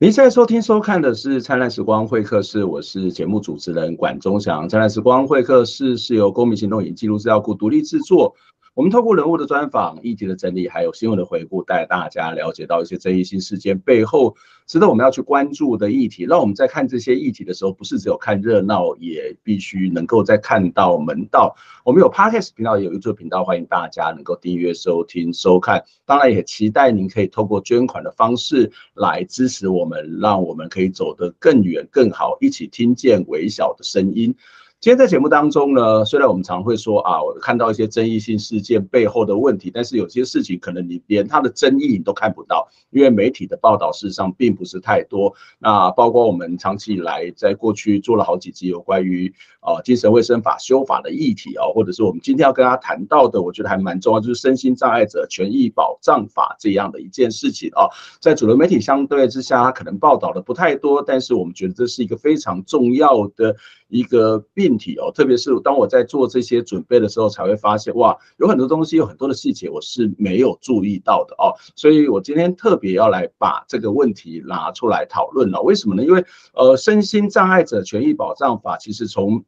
您现在收听、收看的是《灿烂时光会客室》，我是节目主持人管中祥。《灿烂时光会客室》是由公民行动影记录资料库独立制作。我们透过人物的专访、议题的整理，还有新闻的回顾，带大家了解到一些争议性事件背后值得我们要去关注的议题。让我们在看这些议题的时候，不是只有看热闹，也必须能够在看到门道。我们有 Podcast 频道，也有 YouTube 频道，欢迎大家能够订阅、收听、收看。当然，也期待您可以透过捐款的方式来支持我们，让我们可以走得更远、更好，一起听见微小的声音。今天在节目当中呢，虽然我们常会说啊，我看到一些争议性事件背后的问题，但是有些事情可能你连它的争议你都看不到，因为媒体的报道事实上并不是太多。那包括我们长期以来在过去做了好几集有关于啊精神卫生法修法的议题啊，或者是我们今天要跟大家谈到的，我觉得还蛮重要，就是身心障碍者权益保障法这样的一件事情啊，在主流媒体相对之下，它可能报道的不太多，但是我们觉得这是一个非常重要的。一个病体哦，特别是当我在做这些准备的时候，才会发现哇，有很多东西，有很多的细节我是没有注意到的哦，所以我今天特别要来把这个问题拿出来讨论了。为什么呢？因为呃，身心障碍者权益保障法其实从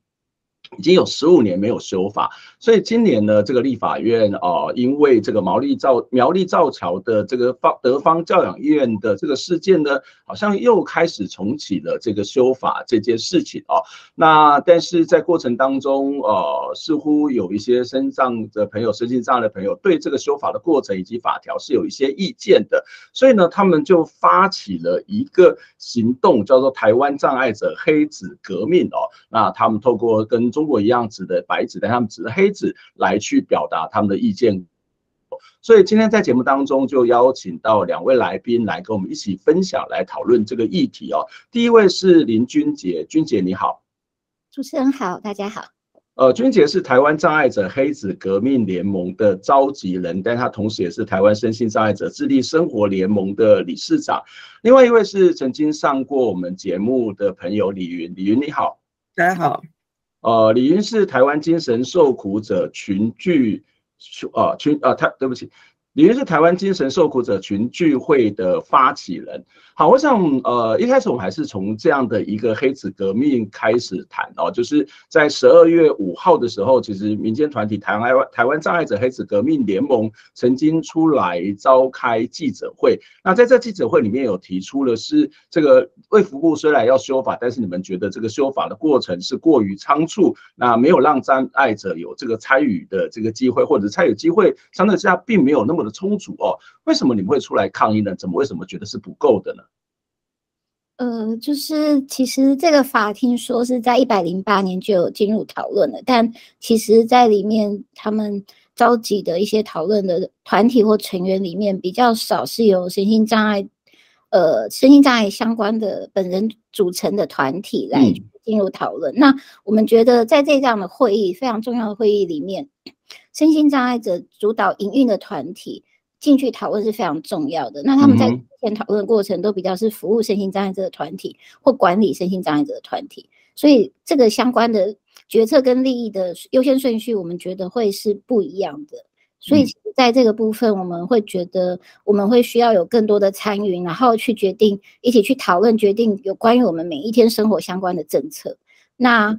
已经有十五年没有修法，所以今年呢，这个立法院啊，因为这个毛利造苗栗造桥的这个方德方教养院的这个事件呢，好像又开始重启了这个修法这件事情啊。那但是在过程当中，呃，似乎有一些身障的朋友、身心障碍的朋友对这个修法的过程以及法条是有一些意见的，所以呢，他们就发起了一个行动，叫做台湾障碍者黑子革命哦。那他们透过跟中国一样指的白纸，但他们指的黑纸来去表达他们的意见。所以今天在节目当中就邀请到两位来宾来跟我们一起分享，来讨论这个议题哦。第一位是林君杰，君杰你好，主持人好，大家好。呃，君杰是台湾障碍者黑子革命联盟的召集人，但他同时也是台湾身心障碍者智力生活联盟的理事长。另外一位是曾经上过我们节目的朋友李云，李云你好，大家好。呃，李云是台湾精神受苦者群聚，呃群呃，他对不起。李云是台湾精神受苦者群聚会的发起人。好，我想，呃，一开始我们还是从这样的一个黑子革命开始谈哦，就是在十二月五号的时候，其实民间团体台湾台湾障碍者黑子革命联盟曾经出来召开记者会。那在这记者会里面有提出了是这个卫福部虽然要修法，但是你们觉得这个修法的过程是过于仓促，那没有让障碍者有这个参与的这个机会，或者参与机会相对之下并没有那么。的充足哦，为什么你们会出来抗议呢？怎么为什么觉得是不够的呢？呃，就是其实这个法听说是在一百零八年就有进入讨论了，但其实在里面他们召集的一些讨论的团体或成员里面比较少是由身心障碍呃身心障碍相关的本人组成的团体来进入讨论。那我们觉得在这样的会议非常重要的会议里面。身心障碍者主导营运的团体进去讨论是非常重要的。那他们在之前讨论过程都比较是服务身心障碍者的团体或管理身心障碍者的团体，所以这个相关的决策跟利益的优先顺序，我们觉得会是不一样的。所以在这个部分，我们会觉得我们会需要有更多的参与，然后去决定一起去讨论决定有关于我们每一天生活相关的政策。那。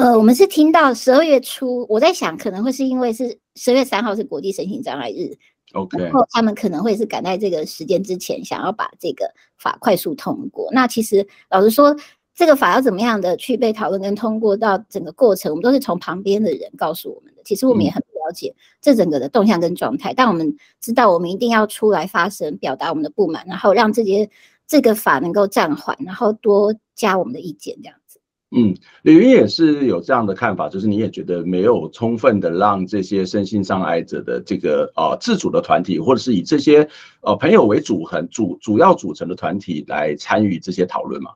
呃，我们是听到十二月初，我在想可能会是因为是十月三号是国际身心障碍日，OK，然后他们可能会是赶在这个时间之前，想要把这个法快速通过。那其实老实说，这个法要怎么样的去被讨论跟通过到整个过程，我们都是从旁边的人告诉我们的。其实我们也很了解这整个的动向跟状态，但我们知道我们一定要出来发声，表达我们的不满，然后让这些这个法能够暂缓，然后多加我们的意见，这样。嗯，李云也是有这样的看法，就是你也觉得没有充分的让这些身心障碍者的这个呃自主的团体，或者是以这些呃朋友为主很主主要组成的团体来参与这些讨论吗？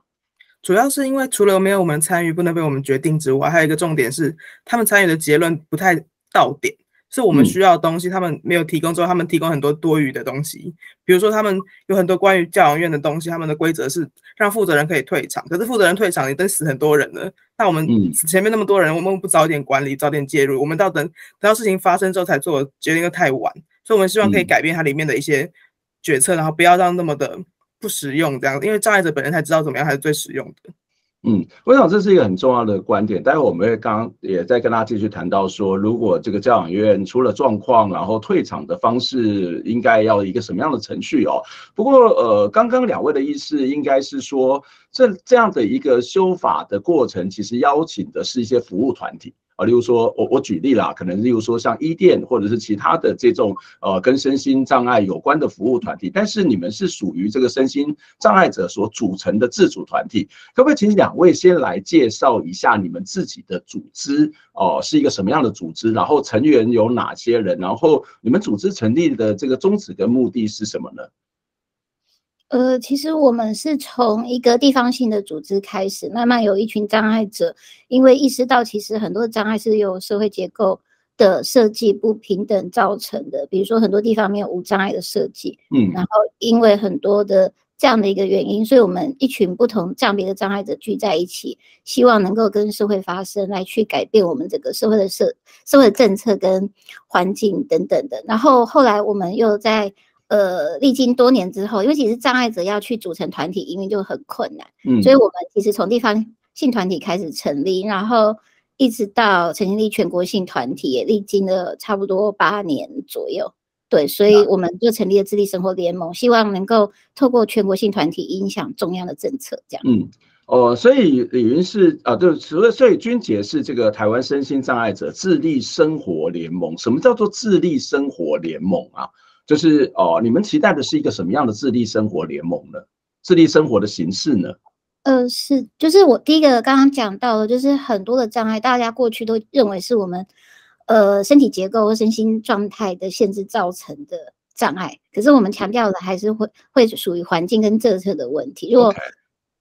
主要是因为除了没有我们参与，不能被我们决定之外，还有一个重点是他们参与的结论不太到点。是我们需要的东西，他们没有提供之后，他们提供很多多余的东西。比如说，他们有很多关于教养院的东西，他们的规则是让负责人可以退场，可是负责人退场，你等死很多人了。那我们前面那么多人，我们不早点管理，早点介入，我们到等等到事情发生之后才做决定，又太晚。所以，我们希望可以改变它里面的一些决策，然后不要让那么的不实用这样，因为障碍者本人才知道怎么样才是最实用的。嗯，我想这是一个很重要的观点。待会我们会刚也在跟大家继续谈到说，如果这个教养院出了状况，然后退场的方式应该要一个什么样的程序哦？不过呃，刚刚两位的意思应该是说，这这样的一个修法的过程，其实邀请的是一些服务团体。啊，例如说，我我举例啦，可能例如说像伊甸或者是其他的这种呃跟身心障碍有关的服务团体，但是你们是属于这个身心障碍者所组成的自主团体，可不可以请两位先来介绍一下你们自己的组织哦，是一个什么样的组织？然后成员有哪些人？然后你们组织成立的这个宗旨跟目的是什么呢？呃，其实我们是从一个地方性的组织开始，慢慢有一群障碍者，因为意识到其实很多障碍是由社会结构的设计不平等造成的，比如说很多地方没有无障碍的设计，嗯，然后因为很多的这样的一个原因，所以我们一群不同障别的障碍者聚在一起，希望能够跟社会发声，来去改变我们整个社会的社社会的政策跟环境等等的。然后后来我们又在。呃，历经多年之后，因为其实障碍者要去组成团体营运就很困难，嗯，所以我们其实从地方性团体开始成立，然后一直到成立全国性团体，也历经了差不多八年左右，对，所以我们就成立了智力生活联盟，希望能够透过全国性团体影响中央的政策，这样。嗯，哦，所以李云是啊，对，除了所以君杰是这个台湾身心障碍者智力生活联盟，什么叫做智力生活联盟啊？就是哦，你们期待的是一个什么样的自立生活联盟呢？自立生活的形式呢？呃，是，就是我第一个刚刚讲到的，就是很多的障碍，大家过去都认为是我们呃身体结构和身心状态的限制造成的障碍，可是我们强调的还是会会属于环境跟政策的问题。如果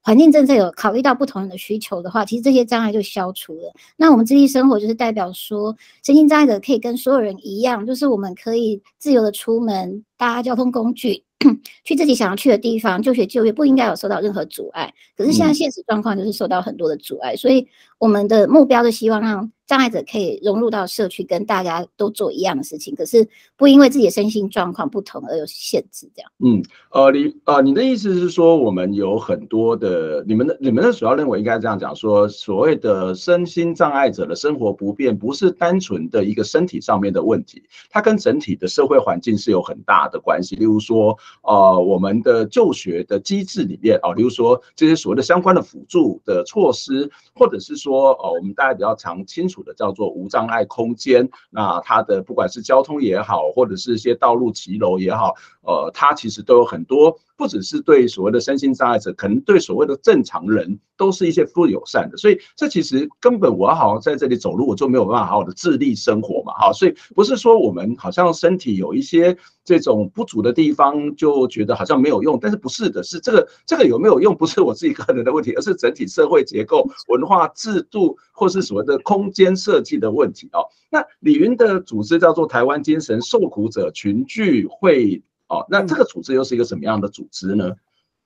环境政策有考虑到不同人的需求的话，其实这些障碍就消除了。那我们自立生活就是代表说，身心障碍者可以跟所有人一样，就是我们可以自由的出门搭交通工具。去自己想要去的地方，就学就业不应该有受到任何阻碍。可是现在现实状况就是受到很多的阻碍，所以我们的目标是希望让障碍者可以融入到社区，跟大家都做一样的事情。可是不因为自己的身心状况不同而有限制。这样。嗯，呃，你呃，你的意思是说，我们有很多的，你们的你们的主要认为应该这样讲，说所谓的身心障碍者的生活不便，不是单纯的一个身体上面的问题，它跟整体的社会环境是有很大的关系。例如说。呃，我们的就学的机制里面啊，例如说这些所谓的相关的辅助的措施，或者是说，呃，我们大家比较常清楚的叫做无障碍空间，那它的不管是交通也好，或者是一些道路骑楼也好，呃，它其实都有很多。不只是对所谓的身心障碍者，可能对所谓的正常人都是一些不友善的，所以这其实根本我要好好在这里走路，我就没有办法好好的自立生活嘛，哈，所以不是说我们好像身体有一些这种不足的地方就觉得好像没有用，但是不是的，是这个这个有没有用，不是我自己个人的问题，而是整体社会结构、文化制度或是所谓的空间设计的问题哦。那李云的组织叫做台湾精神受苦者群聚会。哦，那这个组织又是一个什么样的组织呢？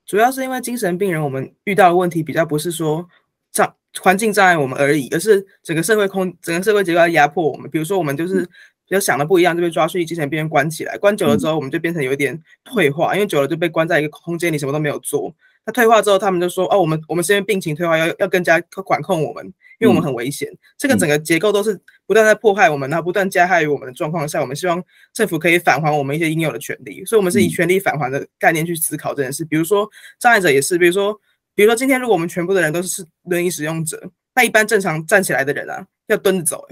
主要是因为精神病人，我们遇到的问题比较不是说障环境障碍我们而已，而是整个社会空整个社会结构压迫我们。比如说，我们就是比较想的不一样，就被抓去精神病院关起来，关久了之后，我们就变成有一点退化，因为久了就被关在一个空间里，什么都没有做。那退化之后，他们就说：“哦，我们我们是因为病情退化，要要更加管控我们，因为我们很危险。”这个整个结构都是不断在迫害我们，然后不断加害于我们的状况下，我们希望政府可以返还我们一些应有的权利。所以，我们是以权利返还的概念去思考这件事。比如说，障碍者也是，比如说，比如说今天如果我们全部的人都是轮椅使用者，那一般正常站起来的人啊，要蹲着走。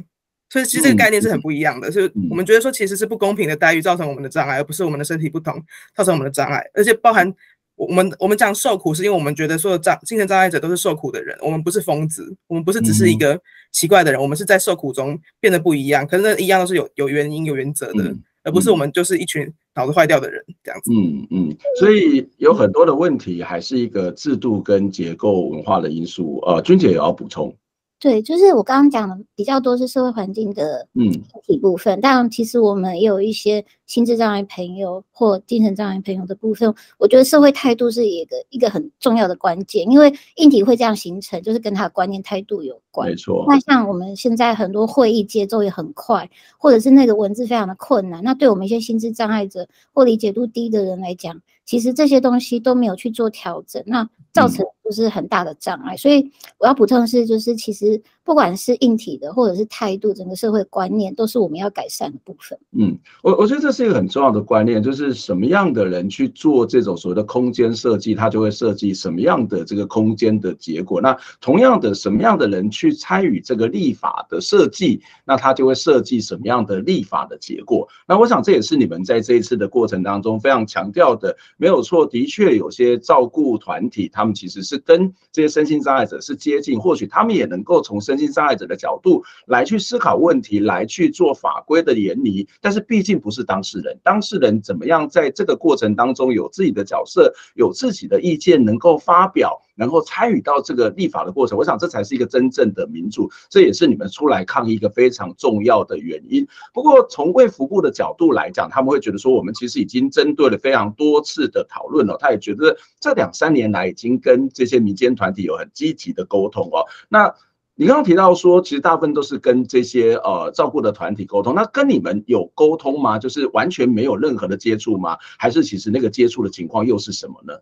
所以，其实这个概念是很不一样的。是我们觉得说，其实是不公平的待遇造成我们的障碍，而不是我们的身体不同造成我们的障碍，而且包含。我们我们讲受苦，是因为我们觉得所有障精神障碍者都是受苦的人，我们不是疯子，我们不是只是一个奇怪的人，我们是在受苦中变得不一样。可是那一样都是有有原因、有原则的，而不是我们就是一群脑子坏掉的人这样子。嗯嗯，所以有很多的问题还是一个制度跟结构文化的因素。呃，君姐也要补充。对，就是我刚刚讲的比较多是社会环境的嗯体部分，但其实我们也有一些心智障碍朋友或精神障碍朋友的部分。我觉得社会态度是一个一个很重要的关键，因为硬体会这样形成，就是跟他的观念态度有关。没错。那像我们现在很多会议节奏也很快，或者是那个文字非常的困难，那对我们一些心智障碍者或理解度低的人来讲，其实这些东西都没有去做调整，那造成不是很大的障碍。所以我要补充的是，就是其实不管是硬体的或者是态度，整个社会观念都是我们要改善的部分。嗯，我我觉得这是一个很重要的观念，就是什么样的人去做这种所谓的空间设计，他就会设计什么样的这个空间的结果。那同样的，什么样的人去参与这个立法的设计，那他就会设计什么样的立法的结果。那我想这也是你们在这一次的过程当中非常强调的。没有错，的确有些照顾团体，他们其实是跟这些身心障碍者是接近，或许他们也能够从身心障碍者的角度来去思考问题，来去做法规的研拟。但是毕竟不是当事人，当事人怎么样在这个过程当中有自己的角色，有自己的意见能够发表。能够参与到这个立法的过程，我想这才是一个真正的民主，这也是你们出来抗议一个非常重要的原因。不过从卫福部的角度来讲，他们会觉得说，我们其实已经针对了非常多次的讨论了，他也觉得这两三年来已经跟这些民间团体有很积极的沟通哦。那你刚刚提到说，其实大部分都是跟这些呃照顾的团体沟通，那跟你们有沟通吗？就是完全没有任何的接触吗？还是其实那个接触的情况又是什么呢？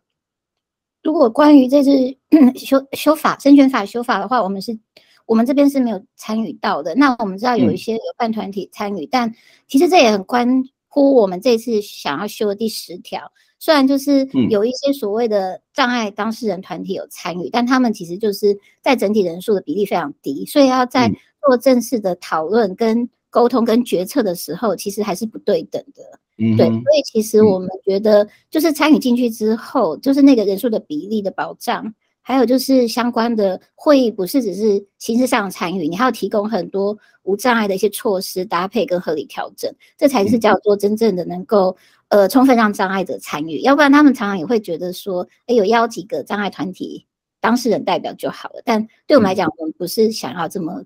如果关于这次 修修法、生权法修法的话，我们是，我们这边是没有参与到的。那我们知道有一些有办团体参与，但其实这也很关乎我们这次想要修的第十条。虽然就是有一些所谓的障碍当事人团体有参与，但他们其实就是在整体人数的比例非常低，所以要在做正式的讨论、跟沟通、跟决策的时候，其实还是不对等的。对，所以其实我们觉得，就是参与进去之后，就是那个人数的比例的保障，还有就是相关的会议，不是只是形式上参与，你还要提供很多无障碍的一些措施搭配跟合理调整，这才是叫做真正的能够呃充分让障碍者参与，要不然他们常常也会觉得说，哎，有邀几个障碍团体当事人代表就好了，但对我们来讲，我们不是想要这么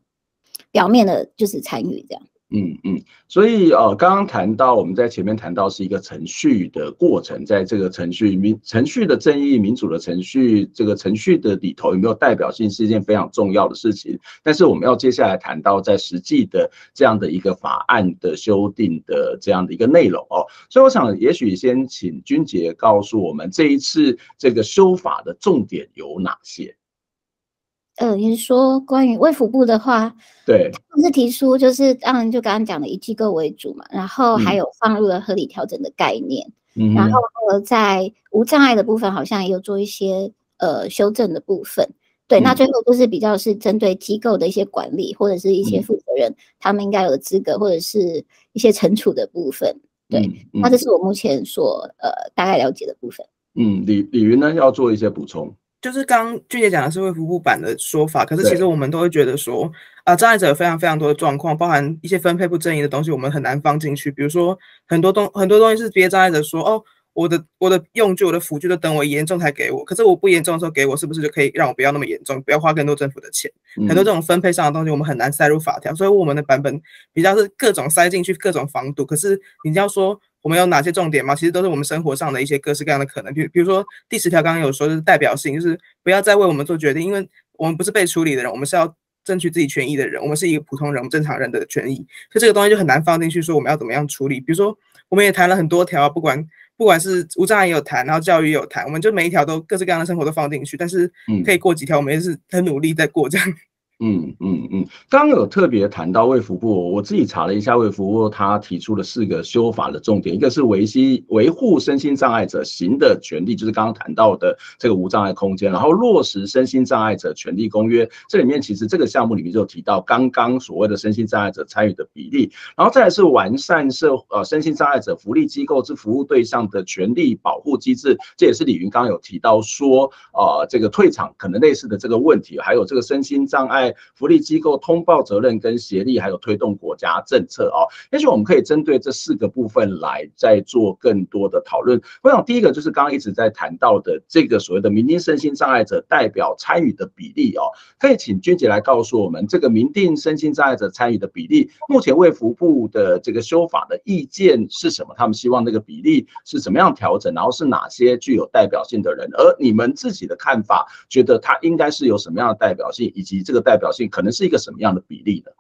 表面的，就是参与这样。嗯嗯，所以呃，刚刚谈到我们在前面谈到是一个程序的过程，在这个程序民程序的正义、民主的程序这个程序的里头有没有代表性，是一件非常重要的事情。但是我们要接下来谈到在实际的这样的一个法案的修订的这样的一个内容哦，所以我想也许先请君杰告诉我们这一次这个修法的重点有哪些。呃，你是说关于卫福部的话，对，是提出就是当然就刚刚讲的以机构为主嘛，然后还有放入了合理调整的概念，嗯然后呃在无障碍的部分好像也有做一些呃修正的部分，对，那最后就是比较是针对机构的一些管理或者是一些负责人他们应该有的资格或者是一些惩处的部分，对，那这是我目前所呃大概了解的部分。嗯，李李云呢要做一些补充。就是刚俊杰讲的社会服务版的说法，可是其实我们都会觉得说，啊，障碍者有非常非常多的状况，包含一些分配不正义的东西，我们很难放进去。比如说很多东很多东西是别的障碍者说，哦，我的我的用具、我的辅具都等我严重才给我，可是我不严重的时候给我，是不是就可以让我不要那么严重，不要花更多政府的钱？很多这种分配上的东西，我们很难塞入法条，所以我们的版本比较是各种塞进去，各种防堵。可是你要说。我们有哪些重点吗？其实都是我们生活上的一些各式各样的可能。比比如说第十条，刚刚有说就是代表性，就是不要再为我们做决定，因为我们不是被处理的人，我们是要争取自己权益的人，我们是一个普通人，正常人的权益，所以这个东西就很难放进去说我们要怎么样处理。比如说我们也谈了很多条，不管不管是无障碍也有谈，然后教育也有谈，我们就每一条都各式各样的生活都放进去，但是可以过几条，我们也是很努力在过这样。嗯嗯嗯，刚有特别谈到卫福部，我自己查了一下卫福部，他提出了四个修法的重点，一个是维系维护身心障碍者行的权利，就是刚刚谈到的这个无障碍空间，然后落实身心障碍者权利公约，这里面其实这个项目里面就提到刚刚所谓的身心障碍者参与的比例，然后再是完善社呃身心障碍者福利机构之服务对象的权利保护机制，这也是李云刚刚有提到说，呃这个退场可能类似的这个问题，还有这个身心障碍。福利机构通报责任跟协力，还有推动国家政策哦。也许我们可以针对这四个部分来再做更多的讨论。我想第一个就是刚刚一直在谈到的这个所谓的民定身心障碍者代表参与的比例哦，可以请君姐来告诉我们这个民定身心障碍者参与的比例，目前卫福部的这个修法的意见是什么？他们希望那个比例是怎么样调整？然后是哪些具有代表性的人？而你们自己的看法，觉得他应该是有什么样的代表性，以及这个代表。可能是一个什么样的比例呢？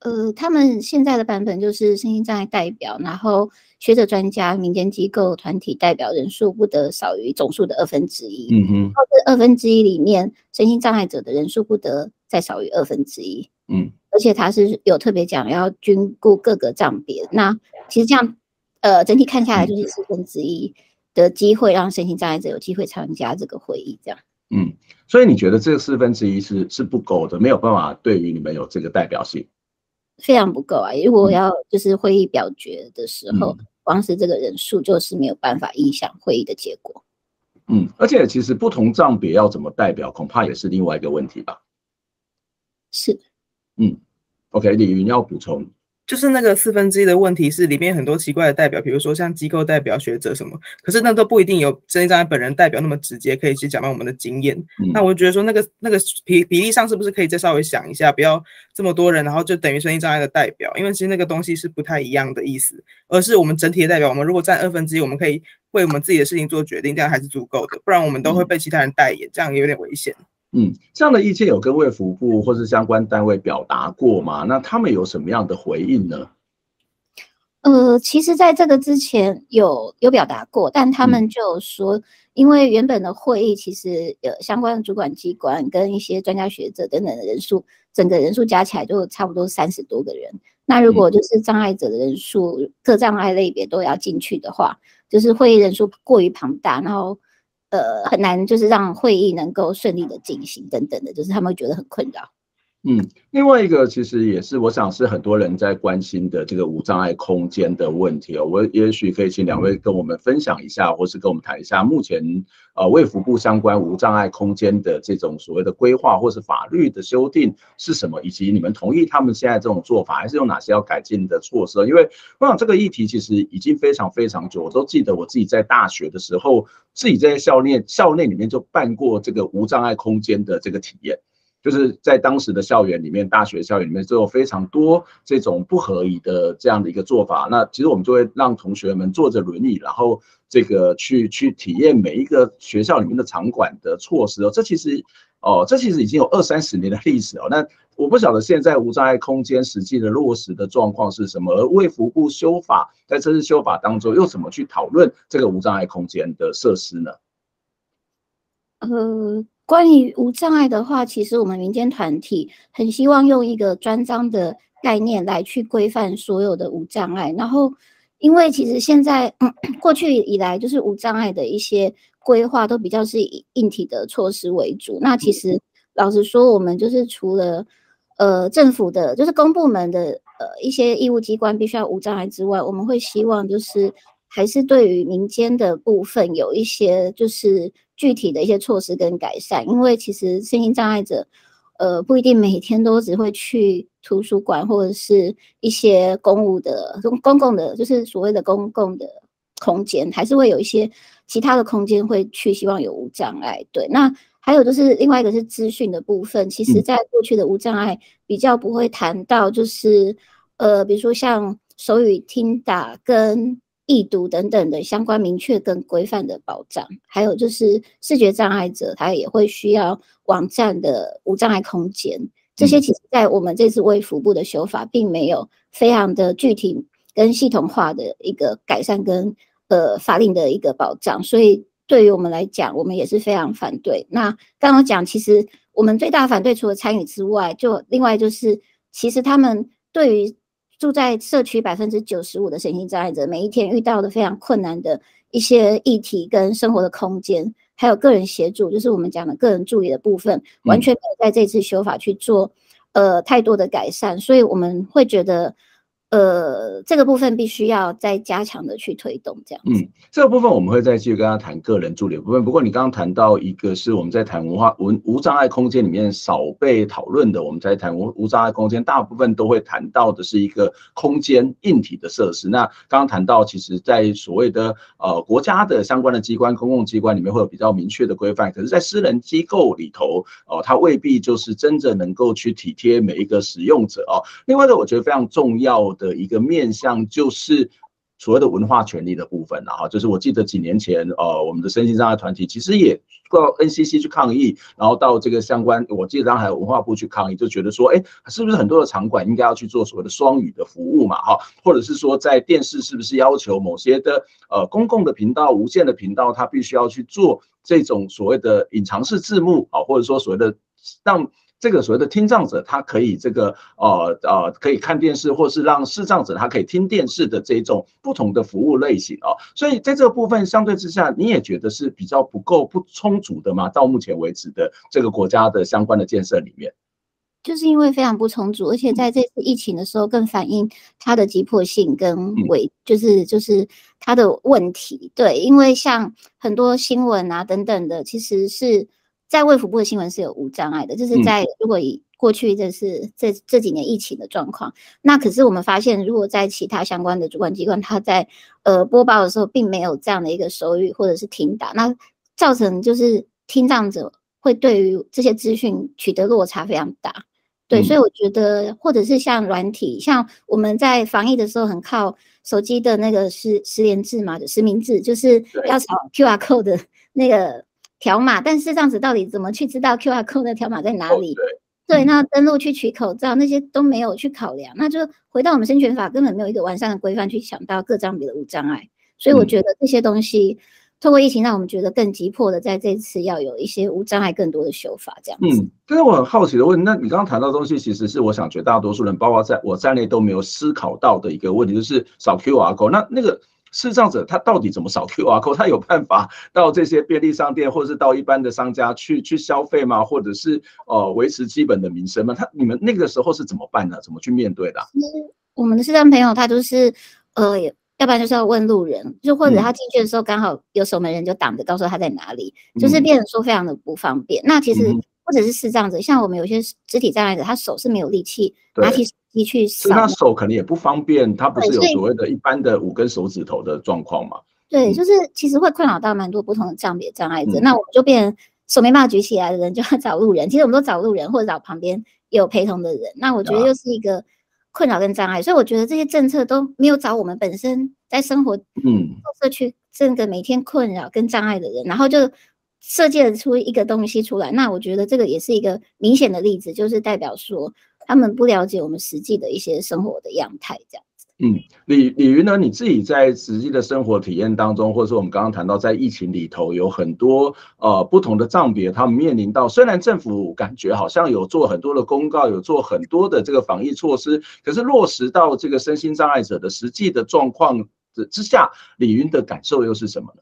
呃，他们现在的版本就是身心障碍代表，然后学者、专家、民间机构、团体代表人数不得少于总数的二分之一。嗯哼，这二分之一里面，身心障碍者的人数不得再少于二分之一。嗯，而且他是有特别讲要均顾各个障别。那其实这样，呃，整体看下来就是四分之一的机会让身心障碍者有机会参加这个会议。这样，嗯，所以你觉得这四分之一是是不够的，没有办法对于你们有这个代表性。非常不够啊！如果要就是会议表决的时候，光是这个人数就是没有办法影响会议的结果。嗯，而且其实不同账别要怎么代表，恐怕也是另外一个问题吧。是。嗯，OK，李云要补充。就是那个四分之一的问题是里面很多奇怪的代表，比如说像机构代表、学者什么，可是那都不一定有身心障碍本人代表那么直接可以去讲到我们的经验。那我觉得说那个那个比比例上是不是可以再稍微想一下，不要这么多人，然后就等于身心障碍的代表，因为其实那个东西是不太一样的意思，而是我们整体的代表。我们如果占二分之一，我们可以为我们自己的事情做决定，这样还是足够的，不然我们都会被其他人代言，这样也有点危险。嗯，这样的意见有跟卫福部或是相关单位表达过吗？那他们有什么样的回应呢？呃，其实，在这个之前有有表达过，但他们就说，因为原本的会议其实呃相关的主管机关跟一些专家学者等等的人数，整个人数加起来就差不多三十多个人。那如果就是障碍者的人数，各障碍类别都要进去的话，就是会议人数过于庞大，然后呃很难就是让会议能够顺利的进行等等的，就是他们会觉得很困扰。嗯，另外一个其实也是，我想是很多人在关心的这个无障碍空间的问题哦。我也许可以请两位跟我们分享一下，或是跟我们谈一下目前呃卫福部相关无障碍空间的这种所谓的规划或是法律的修订是什么，以及你们同意他们现在这种做法，还是有哪些要改进的措施？因为我想这个议题其实已经非常非常久，我都记得我自己在大学的时候，自己在校内校内里面就办过这个无障碍空间的这个体验。就是在当时的校园里面，大学校园里面就有非常多这种不合理的这样的一个做法。那其实我们就会让同学们坐着轮椅，然后这个去去体验每一个学校里面的场馆的措施哦。这其实哦，这其实已经有二三十年的历史哦。那我不晓得现在无障碍空间实际的落实的状况是什么，而卫福部修法在这次修法当中又怎么去讨论这个无障碍空间的设施呢？嗯。关于无障碍的话，其实我们民间团体很希望用一个专章的概念来去规范所有的无障碍。然后，因为其实现在 过去以来，就是无障碍的一些规划都比较是以硬体的措施为主。那其实老实说，我们就是除了呃政府的，就是公部门的呃一些义务机关必须要无障碍之外，我们会希望就是还是对于民间的部分有一些就是。具体的一些措施跟改善，因为其实身心障碍者，呃，不一定每天都只会去图书馆或者是一些公务的公公共的，就是所谓的公共的空间，还是会有一些其他的空间会去，希望有无障碍。对，那还有就是另外一个是资讯的部分，其实在过去的无障碍比较不会谈到，就是呃，比如说像手语听打跟。易读等等的相关明确跟规范的保障，还有就是视觉障碍者，他也会需要网站的无障碍空间。这些其实在我们这次微服部的修法，并没有非常的具体跟系统化的一个改善跟呃法令的一个保障，所以对于我们来讲，我们也是非常反对。那刚刚讲，其实我们最大反对除了参与之外，就另外就是其实他们对于。住在社区百分之九十五的身心障碍者，每一天遇到的非常困难的一些议题跟生活的空间，还有个人协助，就是我们讲的个人助理的部分，完全没有在这次修法去做呃太多的改善，所以我们会觉得。呃，这个部分必须要再加强的去推动，这样。嗯，这个部分我们会再继续跟他谈个人助理的部分。不过你刚刚谈到一个是我们在谈文化文无障碍空间里面少被讨论的，我们在谈无无障碍空间，大部分都会谈到的是一个空间硬体的设施。那刚刚谈到，其实在所谓的呃国家的相关的机关、公共机关里面会有比较明确的规范，可是，在私人机构里头，哦，它未必就是真正能够去体贴每一个使用者哦。另外呢我觉得非常重要。的一个面向就是，所谓的文化权利的部分了哈，就是我记得几年前，呃，我们的身心障碍团体其实也到 NCC 去抗议，然后到这个相关，我记得当时还有文化部去抗议，就觉得说，哎，是不是很多的场馆应该要去做所谓的双语的服务嘛，哈，或者是说在电视是不是要求某些的呃公共的频道、无线的频道，它必须要去做这种所谓的隐藏式字幕啊，或者说所谓的让。这个所谓的听障者，他可以这个呃呃可以看电视，或是让视障者他可以听电视的这种不同的服务类型哦。所以在这个部分相对之下，你也觉得是比较不够不充足的吗？到目前为止的这个国家的相关的建设里面，就是因为非常不充足，而且在这次疫情的时候更反映它的急迫性跟为就是就是它的问题。对，因为像很多新闻啊等等的，其实是。在卫福部的新闻是有无障碍的，就是在如果以过去这是这这几年疫情的状况，那可是我们发现，如果在其他相关的主管机关，他在呃播报的时候，并没有这样的一个手语或者是听打，那造成就是听障者会对于这些资讯取得落差非常大。对，所以我觉得，或者是像软体，像我们在防疫的时候，很靠手机的那个实实联制嘛，实名制，就是要扫 QR code 的那个。条码，但是这样子到底怎么去知道 QR code 的条码在哪里？对，那登录去取口罩那些都没有去考量，那就回到我们生权法根本没有一个完善的规范去想到各障别的无障碍，所以我觉得这些东西透过疫情让我们觉得更急迫的，在这次要有一些无障碍更多的修法这样子。嗯，但是我很好奇的问，那你刚刚谈到东西，其实是我想绝大多数人，包括在我在内都没有思考到的一个问题，就是扫 QR code，那那个。视障者他到底怎么扫 QR code？他有办法到这些便利商店，或者是到一般的商家去去消费吗？或者是呃维持基本的民生吗？他你们那个时候是怎么办呢？怎么去面对的？我们的视障朋友他就是呃，要不然就是要问路人，就或者他进去的时候刚好有守门人就挡着，告诉他在哪里，就是变成说非常的不方便。那其实或者是视障者，像我们有些肢体障碍者，他手是没有力气拿起手。机去扫，他手可能也不方便，他不是有所谓的一般的五根手指头的状况嘛？对，就是其实会困扰到蛮多不同的障别障碍者。那我们就变手没办法举起来的人，就要找路人。其实我们都找路人，或者找旁边有陪同的人。那我觉得又是一个困扰跟障碍，所以我觉得这些政策都没有找我们本身在生活嗯社区这个每天困扰跟障碍的人，然后就设计了出一个东西出来。那我觉得这个也是一个明显的例子，就是代表说。他们不了解我们实际的一些生活的样态，这样子。嗯，李李云呢？你自己在实际的生活体验当中，或者说我们刚刚谈到在疫情里头，有很多呃不同的障别，他们面临到虽然政府感觉好像有做很多的公告，有做很多的这个防疫措施，可是落实到这个身心障碍者的实际的状况之之下，李云的感受又是什么呢？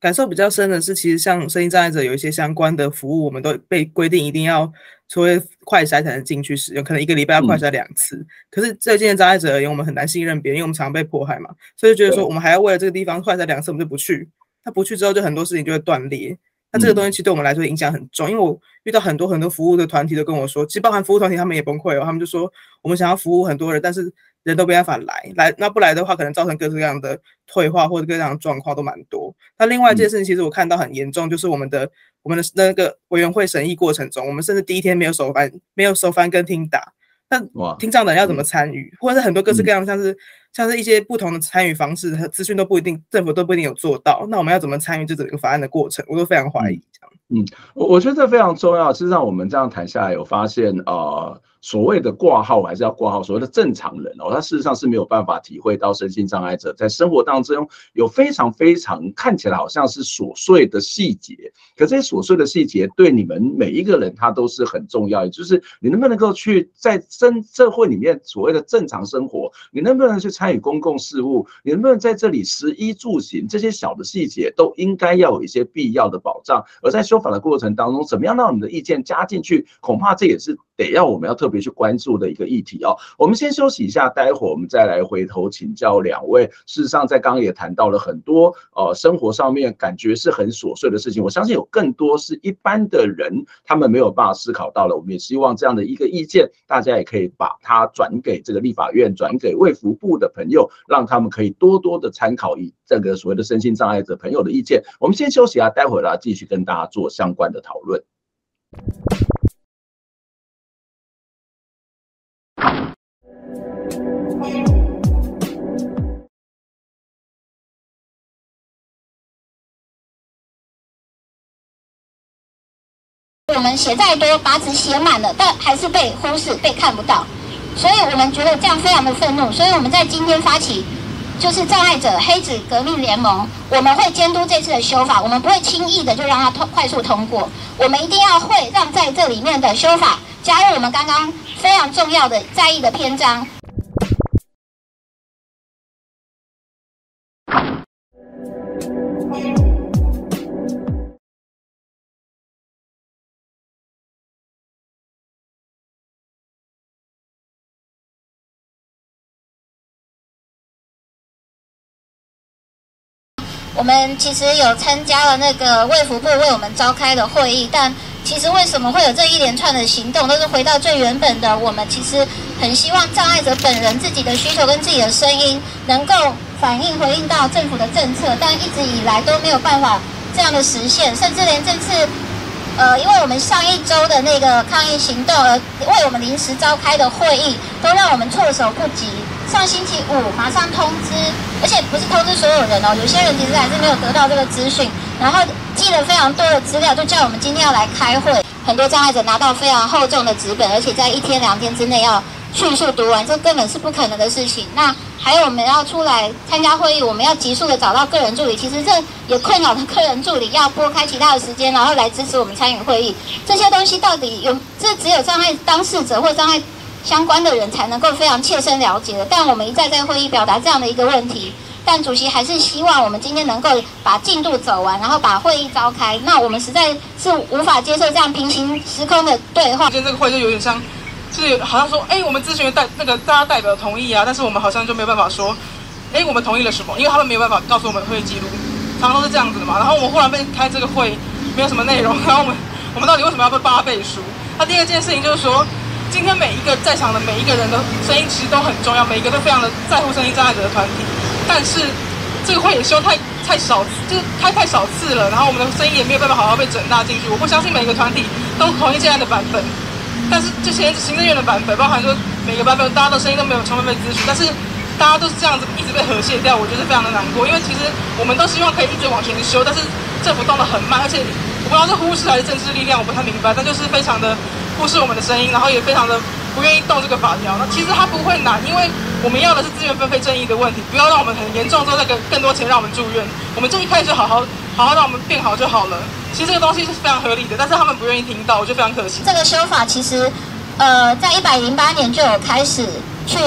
感受比较深的是，其实像声音障碍者有一些相关的服务，我们都被规定一定要除非快筛才能进去使用，可能一个礼拜要快筛两次。可是这些障碍者而言，我们很难信任别人，因为我们常常被迫害嘛，所以就觉得说我们还要为了这个地方快筛两次，我们就不去。那不去之后，就很多事情就会断裂。那这个东西其实对我们来说影响很重，因为我遇到很多很多服务的团体都跟我说，其实包含服务团体他们也崩溃哦，他们就说我们想要服务很多人，但是。人都没办法来，来那不来的话，可能造成各式各样的退化或者各样的状况都蛮多。那另外一件事情，其实我看到很严重，就是我们的我们的那个委员会审议过程中，我们甚至第一天没有收翻，没有收翻跟听打。那听障的人要怎么参与，或者是很多各式各样，像是像是一些不同的参与方式和资讯都不一定，政府都不一定有做到。那我们要怎么参与这整个法案的过程，我都非常怀疑。这样，嗯，我我觉得这非常重要。事实上，我们这样谈下来，有发现呃。所谓的挂号还是要挂号，所谓的正常人哦，他事实上是没有办法体会到身心障碍者在生活当中有非常非常看起来好像是琐碎的细节，可这些琐碎的细节对你们每一个人他都是很重要，就是你能不能够去在真社会里面所谓的正常生活，你能不能去参与公共事务，你能不能在这里食衣住行这些小的细节都应该要有一些必要的保障，而在修法的过程当中，怎么样让你的意见加进去，恐怕这也是得要我们要特。别去关注的一个议题哦，我们先休息一下，待会儿我们再来回头请教两位。事实上，在刚刚也谈到了很多呃生活上面感觉是很琐碎的事情，我相信有更多是一般的人他们没有办法思考到了。我们也希望这样的一个意见，大家也可以把它转给这个立法院，转给卫福部的朋友，让他们可以多多的参考以这个所谓的身心障碍者朋友的意见。我们先休息啊，待会儿来继续跟大家做相关的讨论。我们写再多，把纸写满了，但还是被忽视、被看不到，所以我们觉得这样非常的愤怒。所以我们在今天发起，就是障碍者黑子革命联盟，我们会监督这次的修法，我们不会轻易的就让它通快速通过，我们一定要会让在这里面的修法加入我们刚刚非常重要的在意的篇章，我们其实有参加了那个卫福部为我们召开的会议，但其实为什么会有这一连串的行动，都是回到最原本的。我们其实很希望障碍者本人自己的需求跟自己的声音能够反映回应到政府的政策，但一直以来都没有办法这样的实现，甚至连这次，呃，因为我们上一周的那个抗议行动而为我们临时召开的会议，都让我们措手不及。上星期五马上通知，而且不是通知所有人哦，有些人其实还是没有得到这个资讯，然后寄了非常多的资料，就叫我们今天要来开会。很多障碍者拿到非常厚重的纸本，而且在一天两天之内要迅速读完，这根本是不可能的事情。那还有我们要出来参加会议，我们要急速的找到个人助理，其实这也困扰的个人助理要拨开其他的时间，然后来支持我们参与会议。这些东西到底有？这只有障碍当事者或障碍。相关的人才能够非常切身了解的，但我们一再在会议表达这样的一个问题，但主席还是希望我们今天能够把进度走完，然后把会议召开。那我们实在是无法接受这样平行时空的对话。今天这个会就有点像，是好像说，哎，我们咨询代那个大家代表同意啊，但是我们好像就没有办法说，哎，我们同意了什么？因为他们没有办法告诉我们会议记录，常常都是这样子的嘛。然后我们忽然被开这个会，没有什么内容，然后我们我们到底为什么要被八倍书？那第二件事情就是说。今天每一个在场的每一个人的声音其实都很重要，每一个都非常的在乎声音障碍者的团体。但是这个会也修太太少，就是开太少次了，然后我们的声音也没有办法好好被整纳进去。我不相信每一个团体都同意这样的版本，但是这些行政院的版本，包含说每个版本大家的声音都没有充分被咨询，但是大家都是这样子一直被和谐掉，我觉得非常的难过。因为其实我们都希望可以一直往前修，但是政府动得很慢，而且我不知道是忽视还是政治力量，我不太明白，但就是非常的。忽视我们的声音，然后也非常的不愿意动这个法条。那其实它不会难，因为我们要的是资源分配正义的问题，不要让我们很严重之后再给更多钱让我们住院。我们就一开始好好好好让我们变好就好了。其实这个东西是非常合理的，但是他们不愿意听到，我觉得非常可惜。这个修法其实，呃，在一百零八年就有开始去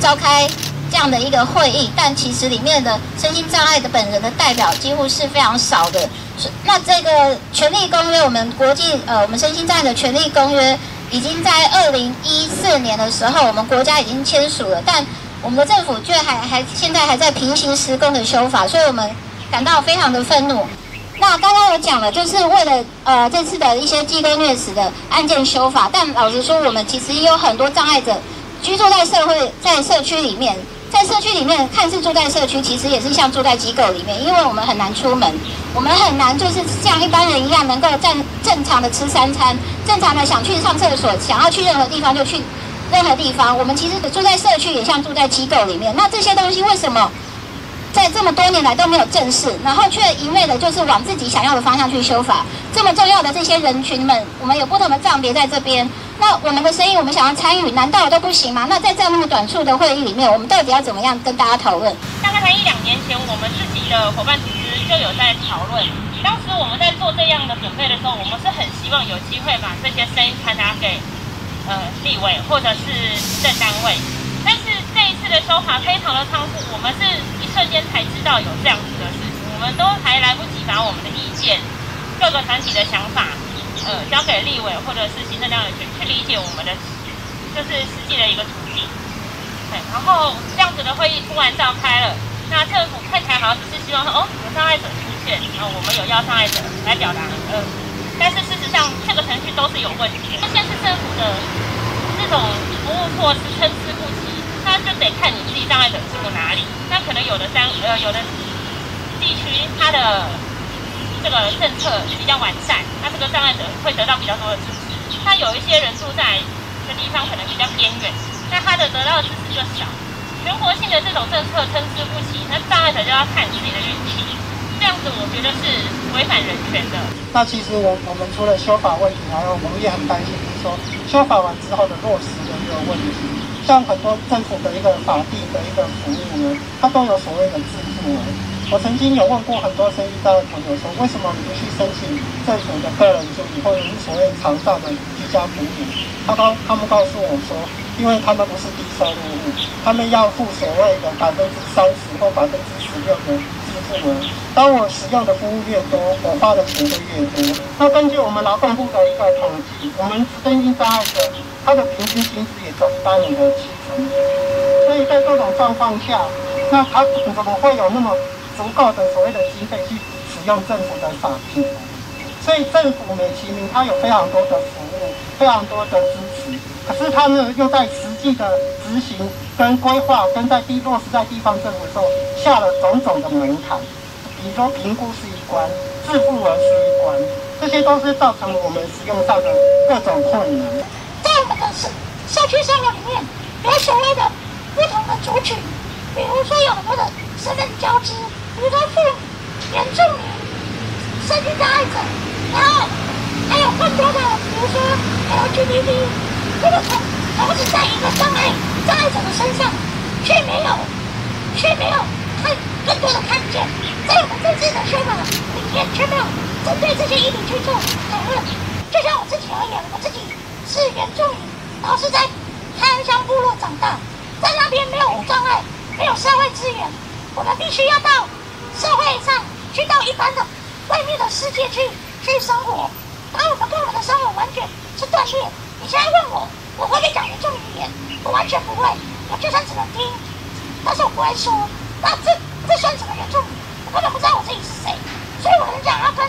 召开。这样的一个会议，但其实里面的身心障碍的本人的代表几乎是非常少的。那这个权利公约，我们国际呃，我们身心障碍的权利公约，已经在二零一四年的时候，我们国家已经签署了，但我们的政府却还还现在还在平行施工的修法，所以我们感到非常的愤怒。那刚刚我讲了，就是为了呃这次的一些机构虐死的案件修法，但老实说，我们其实也有很多障碍者居住在社会在社区里面。在社区里面，看似住在社区，其实也是像住在机构里面，因为我们很难出门，我们很难就是像一般人一样能够正正常的吃三餐，正常的想去上厕所，想要去任何地方就去任何地方。我们其实住在社区，也像住在机构里面。那这些东西为什么在这么多年来都没有正视，然后却一味的就是往自己想要的方向去修法？这么重要的这些人群们，我们有不同的账别在这边。那我们的声音，我们想要参与，难道都不行吗？那在这么短促的会议里面，我们到底要怎么样跟大家讨论？大概在一两年前，我们自己的伙伴其实就有在讨论。当时我们在做这样的准备的时候，我们是很希望有机会把这些声音传达给呃立委或者是行政单位。这一次的手法非常的仓促，我们是一瞬间才知道有这样子的事情，我们都还来不及把我们的意见、各个团体的想法。呃，交给立委或者是行政单位去去理解我们的，就是实际的一个处境。对，然后这样子的会议突然召开了，那政府看起来好像只是希望说，哦，有障碍者出现，然后我们有要障碍者来表达，呃，但是事实上这个程序都是有问题。那现在是政府的这种服务措施参差不齐，就得看你自己障碍者住哪里。那可能有的山，呃，有的地区它的。这个政策比较完善，那这个障碍者会得到比较多的支持。那有一些人住在的地方可能比较偏远，那他的得到的支持就少。全国性的这种政策参差不齐，那障碍者就要看自己的运气。这样子我觉得是违反人权的。那其实我我们除了修法问题，还有我们也很担心，就是说修法完之后的落实的一个问题。像很多政府的一个法定的一个服务呢，它都有所谓的自付额。我曾经有问过很多生意大的朋友说，为什么你不去申请政府的个人助理，或者是所谓长照的居家服务？他告他们告诉我说，因为他们不是低收入户，他们要付所谓的百分之三十或百分之十六的自付额。当我使用的服务越多，我花的钱就越多。那根据我们劳动部的一个统计，我们身心障碍者他的平均薪资也只一般人的七成。所以在这种状况下，那他怎么会有那么？足够的所谓的经费去使用政府的法聘，所以政府美其名它有非常多的服务，非常多的支持，可是他呢又在实际的执行跟规划跟在地落实在地方政府的时候下了种种的门槛，比如说评估是一关，自付额是一关，这些都是造成了我们使用上的各种困难。在我们的社社区生活里面，有所谓的不同的族群，比如说有很多的身份交织。比如说妇女、原住民、身心障碍者，然后还有更多的，比如说 LGBT，这个同同时在一个障碍障碍者的身上，却没有却没有看更多的看见，在我们这次的宣传里面却没有针对这些议题去做讨论。就像我自己而言，我自己是原住民，然后是在泰安乡部落长大，在那边没有无障碍，没有社会资源，我们必须要到。社会上去到一般的外面的世界去去生活，然后我们跟我们的生活完全是断裂。你现在问我，我会不会讲原住民语言？我完全不会，我就算只能听，但是我不会说。那这这算什么原住民？我根本不知道我自己是谁。所以我很想要跟，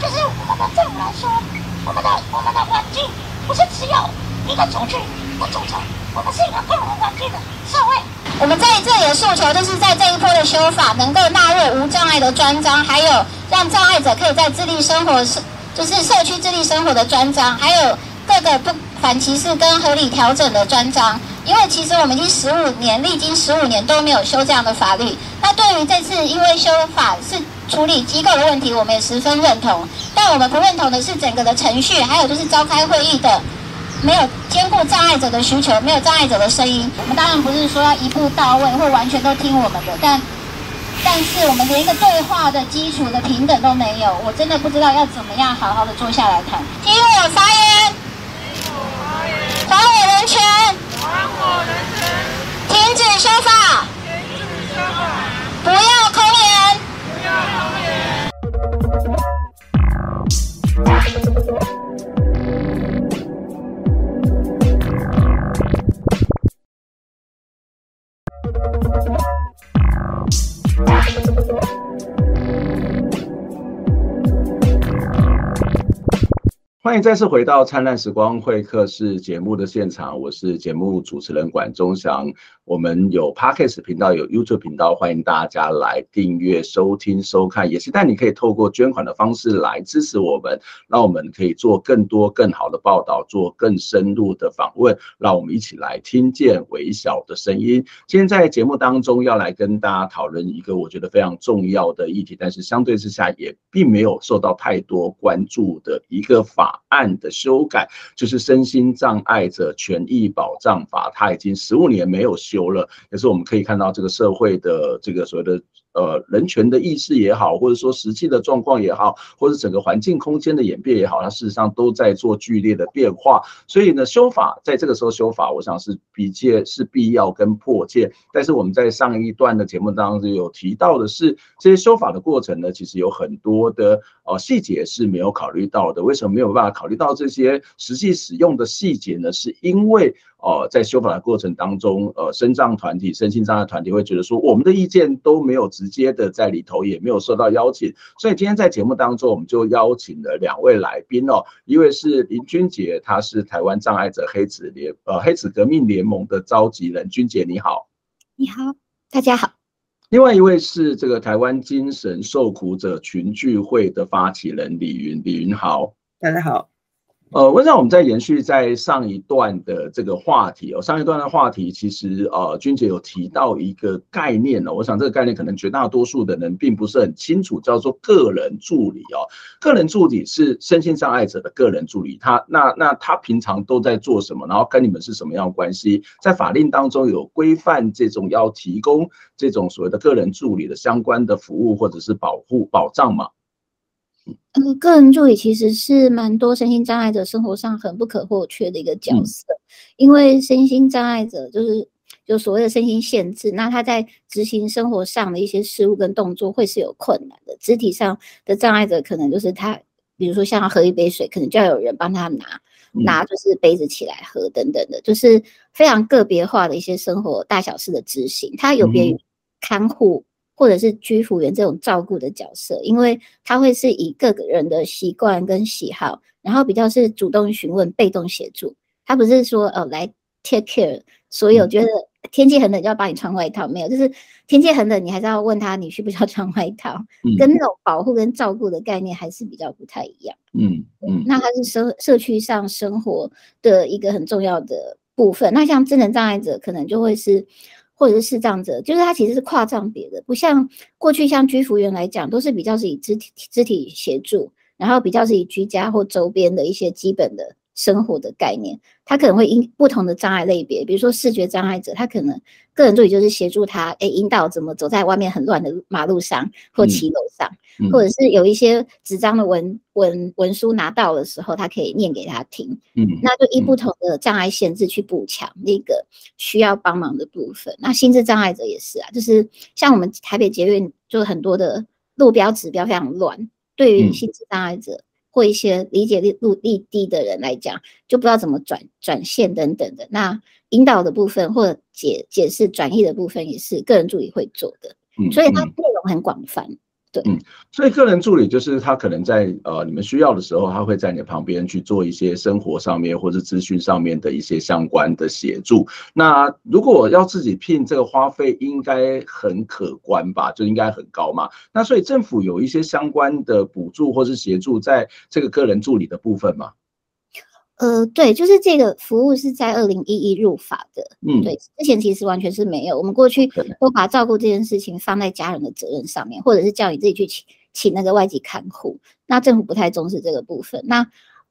就是我们的政府来说，我们的我们的环境不是只有一个族群的组成，我们是一个共同环境的社会。我们在这里的诉求，就是在这一波的修法能够纳入无障碍的专章，还有让障碍者可以在自立生活社，就是社区自立生活的专章，还有各个不反歧视跟合理调整的专章。因为其实我们已经十五年，历经十五年都没有修这样的法律。那对于这次因为修法是处理机构的问题，我们也十分认同。但我们不认同的是整个的程序，还有就是召开会议的。没有兼顾障碍者的需求，没有障碍者的声音。我们当然不是说要一步到位或完全都听我们的，但但是我们连一个对话的基础的平等都没有，我真的不知道要怎么样好好的坐下来谈。听我发言，还我人权，还我人权，停止说法，停止说法，不要空言，Thank you. 欢迎再次回到《灿烂时光会客室》节目的现场，我是节目主持人管中祥。我们有 Podcast 频道，有 YouTube 频道，欢迎大家来订阅、收听、收看。也是，但你可以透过捐款的方式来支持我们，让我们可以做更多、更好的报道，做更深入的访问，让我们一起来听见微小的声音。今天在节目当中要来跟大家讨论一个我觉得非常重要的议题，但是相对之下也并没有受到太多关注的一个法。案的修改就是身心障碍者权益保障法，它已经十五年没有修了，也是我们可以看到这个社会的这个所谓的。呃，人权的意识也好，或者说实际的状况也好，或者整个环境空间的演变也好，它事实上都在做剧烈的变化。所以呢，修法在这个时候修法，我想是比切是必要跟迫切。但是我们在上一段的节目当中有提到的是，这些修法的过程呢，其实有很多的呃细节是没有考虑到的。为什么没有办法考虑到这些实际使用的细节呢？是因为。哦，在修法的过程当中，呃，身障团体、身心障碍团体会觉得说，我们的意见都没有直接的在里头，也没有受到邀请，所以今天在节目当中，我们就邀请了两位来宾哦，一位是林君杰，他是台湾障碍者黑子联呃黑子革命联盟的召集人，君杰你好，你好，大家好。另外一位是这个台湾精神受苦者群聚会的发起人李云，李云好，大家好。呃，我想，我们在延续在上一段的这个话题哦，上一段的话题其实呃，君姐有提到一个概念哦，我想这个概念可能绝大多数的人并不是很清楚，叫做个人助理哦。个人助理是身心障碍者的个人助理，他那那他平常都在做什么？然后跟你们是什么样关系？在法令当中有规范这种要提供这种所谓的个人助理的相关的服务或者是保护保障吗？嗯，个人助理其实是蛮多身心障碍者生活上很不可或缺的一个角色，因为身心障碍者就是有所谓的身心限制，那他在执行生活上的一些事物跟动作会是有困难的。肢体上的障碍者可能就是他，比如说像喝一杯水，可能就要有人帮他拿，拿就是杯子起来喝等等的，就是非常个别化的一些生活大小事的执行，它有别于看护。或者是居服员这种照顾的角色，因为他会是以各个人的习惯跟喜好，然后比较是主动询问、被动协助。他不是说呃来 take care 所有觉得天气很冷就要帮你穿外套，没有，就是天气很冷你还是要问他你需不需要穿外套，跟那种保护跟照顾的概念还是比较不太一样。嗯嗯，那他是社社区上生活的一个很重要的部分。那像智能障碍者可能就会是。或者是视障者，就是他其实是跨障别的，不像过去像居服员来讲，都是比较是以肢体肢体协助，然后比较是以居家或周边的一些基本的。生活的概念，他可能会因不同的障碍类别，比如说视觉障碍者，他可能个人助理就是协助他，哎，引导怎么走在外面很乱的马路上或骑楼上，或者是有一些纸张的文文文书拿到的时候，他可以念给他听，嗯，那就依不同的障碍限制去补强那个需要帮忙的部分。那心智障碍者也是啊，就是像我们台北捷运，就很多的路标指标非常乱，对于心智障碍者。或一些理解力度力低的人来讲，就不知道怎么转转线等等的。那引导的部分或者解解释转译的部分，也是个人助理会做的。嗯，所以它内容很广泛。嗯，所以个人助理就是他可能在呃你们需要的时候，他会在你旁边去做一些生活上面或者资讯上面的一些相关的协助。那如果要自己聘，这个花费应该很可观吧？就应该很高嘛。那所以政府有一些相关的补助或是协助在这个个人助理的部分嘛？呃，对，就是这个服务是在二零一一入法的，嗯，对，之前其实完全是没有，我们过去都把照顾这件事情放在家人的责任上面，或者是叫你自己去请请那个外籍看护，那政府不太重视这个部分，那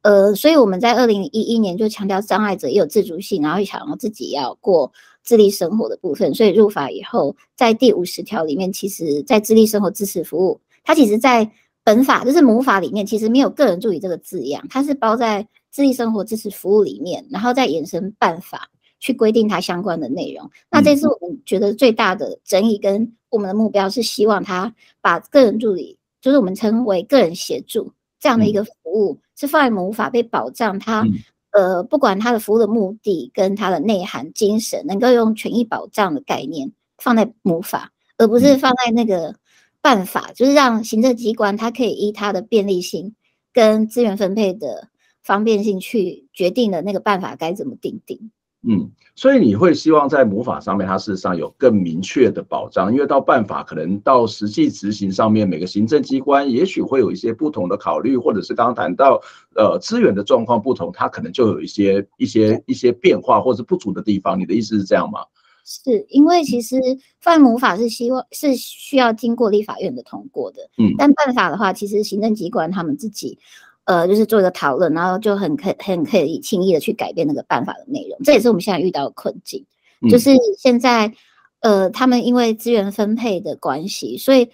呃，所以我们在二零一一年就强调障碍者也有自主性，然后想要自己要过自立生活的部分，所以入法以后，在第五十条里面，其实在自立生活支持服务，它其实在本法就是母法里面，其实没有个人助理这个字样，它是包在。智力生活支持服务里面，然后再衍生办法去规定它相关的内容。那这次我们觉得最大的争议跟我们的目标是希望他把个人助理，就是我们称为个人协助这样的一个服务，是放在母法被保障。他呃，不管他的服务的目的跟他的内涵精神，能够用权益保障的概念放在母法，而不是放在那个办法，就是让行政机关它可以依它的便利性跟资源分配的。方便性去决定了那个办法该怎么定定？嗯，所以你会希望在魔法上面，它事实上有更明确的保障，因为到办法可能到实际执行上面，每个行政机关也许会有一些不同的考虑，或者是刚刚谈到呃资源的状况不同，它可能就有一些一些一些变化或者不足的地方。你的意思是这样吗？是因为其实犯魔法是希望是需要经过立法院的通过的，嗯，但办法的话，其实行政机关他们自己。呃，就是做一个讨论，然后就很可很可以轻易的去改变那个办法的内容，这也是我们现在遇到的困境。就是现在，呃，他们因为资源分配的关系，所以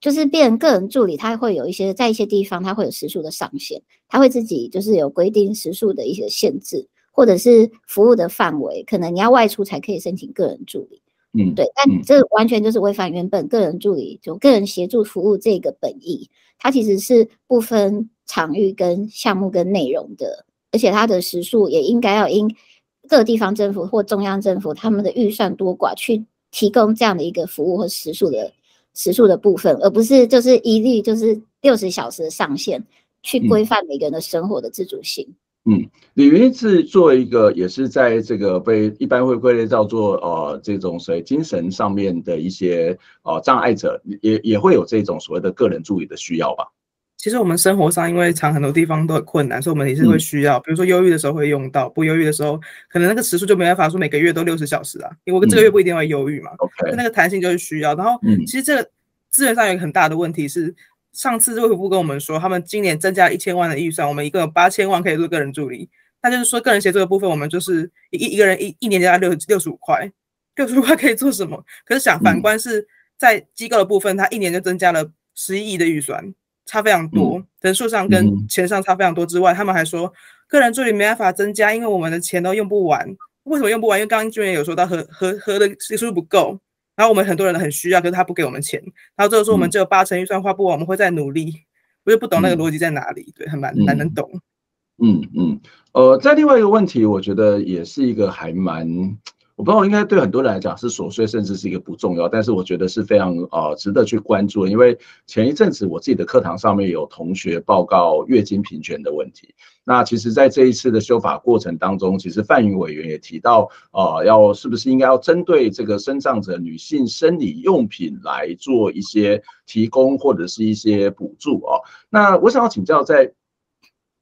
就是变成个人助理，他会有一些在一些地方他会有时数的上限，他会自己就是有规定时数的一些限制，或者是服务的范围，可能你要外出才可以申请个人助理。嗯，对，但这完全就是违反原本个人助理就个人协助服务这个本意，它其实是不分。场域跟项目跟内容的，而且它的时数也应该要因各地方政府或中央政府他们的预算多寡去提供这样的一个服务和时数的时数的部分，而不是就是一律就是六十小时的上限去规范每个人的生活的自主性。嗯，李云是作为一个也是在这个被一般会归类叫做呃这种所谓精神上面的一些呃障碍者，也也会有这种所谓的个人助理的需要吧？其实我们生活上，因为常很多地方都很困难，所以我们也是会需要，比如说忧郁的时候会用到，不忧郁的时候，可能那个时数就没办法说每个月都六十小时啊，因为我这个月不一定会忧郁嘛。OK，那个弹性就是需要。然后，其实这个资源上有一个很大的问题是，上次卫福部跟我们说，他们今年增加一千万的预算，我们一个八千万可以做个人助理，那就是说个人协作的部分，我们就是一一个人一一年加六六十五块，六十五块可以做什么？可是想反观是在机构的部分，它一年就增加了十一亿的预算。差非常多，人数上跟钱上差非常多之外，他们还说个人助理没办法增加，因为我们的钱都用不完。为什么用不完？因为刚刚军员有说到核核核的系数不够，然后我们很多人很需要，可是他不给我们钱，然后最后说我们只有八成预算花不完，我们会再努力。我就不懂那个逻辑在哪里，对，很蛮难能懂。嗯嗯，呃，在另外一个问题，我觉得也是一个还蛮。我不知道，应该对很多人来讲是琐碎，甚至是一个不重要，但是我觉得是非常呃值得去关注。因为前一阵子我自己的课堂上面有同学报告月经平权的问题，那其实在这一次的修法过程当中，其实范云委员也提到，呃，要是不是应该要针对这个生长者女性生理用品来做一些提供或者是一些补助哦。那我想要请教在。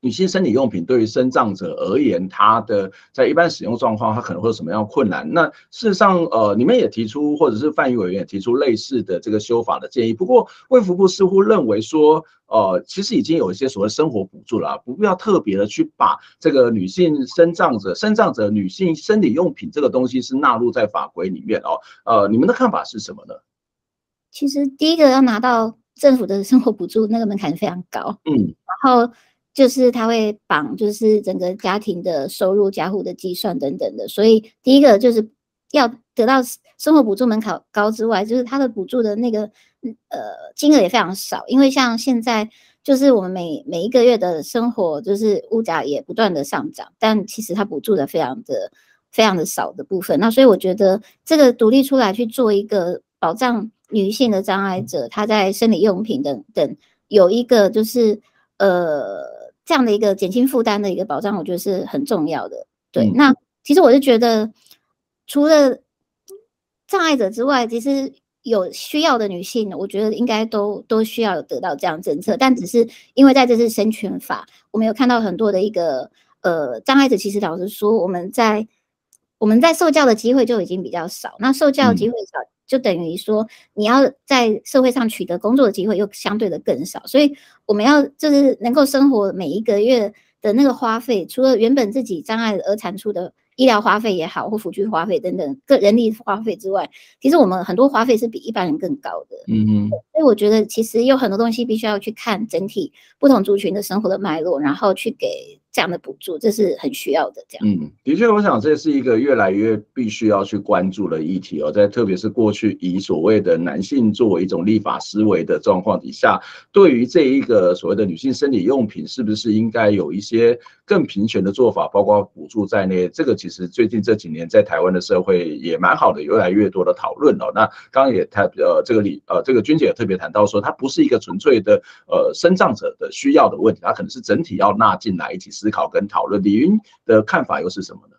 女性生理用品对于生障者而言，它的在一般使用状况，它可能会有什么样困难？那事实上，呃，你们也提出，或者是范宇委员也提出类似的这个修法的建议。不过，卫福部似乎认为说，呃，其实已经有一些所谓生活补助了，不必要特别的去把这个女性生障者、生障者女性生理用品这个东西是纳入在法规里面哦。呃，你们的看法是什么呢？其实，第一个要拿到政府的生活补助，那个门槛非常高。嗯，然后。就是他会绑，就是整个家庭的收入、家户的计算等等的，所以第一个就是要得到生活补助门槛高之外，就是他的补助的那个呃金额也非常少，因为像现在就是我们每每一个月的生活就是物价也不断的上涨，但其实他补助的非常的非常的少的部分，那所以我觉得这个独立出来去做一个保障女性的障碍者，她在生理用品等等有一个就是呃。这样的一个减轻负担的一个保障，我觉得是很重要的。对，那其实我是觉得，除了障碍者之外，其实有需要的女性，我觉得应该都都需要得到这样政策。但只是因为在这次生权法，我们有看到很多的一个呃障碍者，其实老实说，我们在我们在受教的机会就已经比较少。那受教机会少。就等于说，你要在社会上取得工作的机会又相对的更少，所以我们要就是能够生活每一个月的那个花费，除了原本自己障碍而产出的医疗花费也好，或辅具花费等等个人力花费之外，其实我们很多花费是比一般人更高的。嗯嗯，所以我觉得其实有很多东西必须要去看整体不同族群的生活的脉络，然后去给。这样的补助，这是很需要的。这样，嗯，的确，我想这是一个越来越必须要去关注的议题哦。在特别是过去以所谓的男性作为一种立法思维的状况底下，对于这一个所谓的女性生理用品，是不是应该有一些更平权的做法，包括补助在内？这个其实最近这几年在台湾的社会也蛮好的，越来越多的讨论哦。那刚刚也谈呃，这个李呃，这个君姐也特别谈到说，它不是一个纯粹的呃生障者的需要的问题，它可能是整体要纳进来一起思考跟讨论，李云的看法又是什么呢？